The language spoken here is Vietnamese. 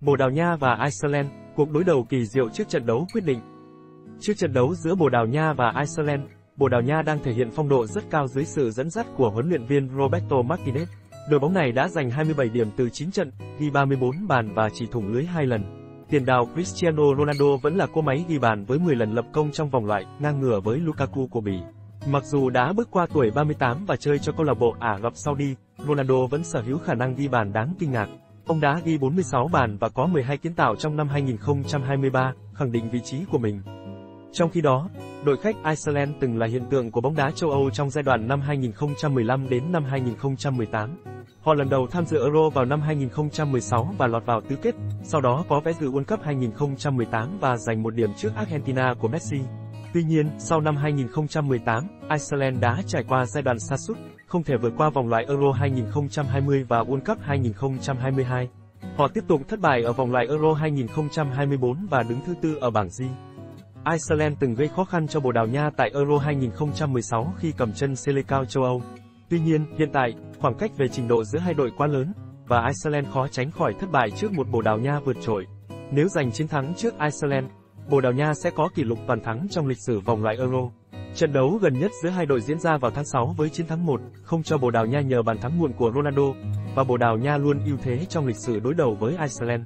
Bồ Đào Nha và Iceland, cuộc đối đầu kỳ diệu trước trận đấu quyết định. Trước trận đấu giữa Bồ Đào Nha và Iceland, Bồ Đào Nha đang thể hiện phong độ rất cao dưới sự dẫn dắt của huấn luyện viên Roberto Martinez. Đội bóng này đã giành 27 điểm từ 9 trận, ghi 34 bàn và chỉ thủng lưới 2 lần. Tiền đạo Cristiano Ronaldo vẫn là cô máy ghi bàn với 10 lần lập công trong vòng loại, ngang ngửa với Lukaku của Bỉ. Mặc dù đã bước qua tuổi 38 và chơi cho câu lạc bộ Ả Rập Saudi, Ronaldo vẫn sở hữu khả năng ghi bàn đáng kinh ngạc. Ông đã ghi 46 bàn và có 12 kiến tạo trong năm 2023, khẳng định vị trí của mình. Trong khi đó, đội khách Iceland từng là hiện tượng của bóng đá châu Âu trong giai đoạn năm 2015 đến năm 2018. Họ lần đầu tham dự Euro vào năm 2016 và lọt vào tứ kết, sau đó có vé dự World Cup 2018 và giành một điểm trước Argentina của Messi. Tuy nhiên, sau năm 2018, Iceland đã trải qua giai đoạn sa sút, không thể vượt qua vòng loại Euro 2020 và World Cup 2022. Họ tiếp tục thất bại ở vòng loại Euro 2024 và đứng thứ tư ở bảng G. Iceland từng gây khó khăn cho Bồ Đào Nha tại Euro 2016 khi cầm chân Selecao châu Âu. Tuy nhiên, hiện tại, khoảng cách về trình độ giữa hai đội quá lớn, và Iceland khó tránh khỏi thất bại trước một Bồ Đào Nha vượt trội. Nếu giành chiến thắng trước Iceland, Bồ Đào Nha sẽ có kỷ lục toàn thắng trong lịch sử vòng loại Euro. Trận đấu gần nhất giữa hai đội diễn ra vào tháng 6 với chiến thắng 1, không cho Bồ Đào Nha nhờ bàn thắng muộn của Ronaldo, và Bồ Đào Nha luôn ưu thế trong lịch sử đối đầu với Iceland.